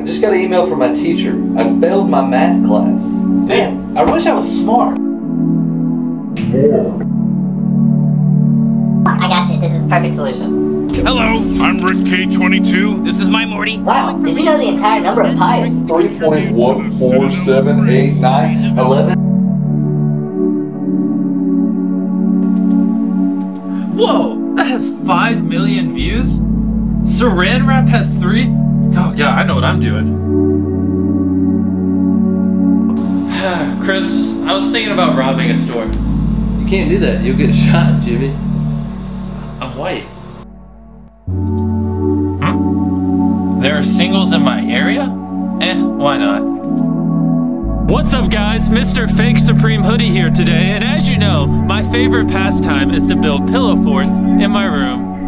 I just got an email from my teacher. I failed my math class. Damn, I wish I was smart. I got you. This is the perfect solution. Hello, I'm Rick K22. This is my Morty. Wow, did you know the entire number of pi is 3.1478911. Whoa, that has 5 million views? Saran Wrap has 3? Oh, yeah, I know what I'm doing. Chris, I was thinking about robbing a store. You can't do that. You'll get shot, Jimmy. I'm white. Hmm? There are singles in my area? Eh, why not? What's up guys, Mr. Fake Supreme Hoodie here today, and as you know, my favorite pastime is to build pillow forts in my room. Alone.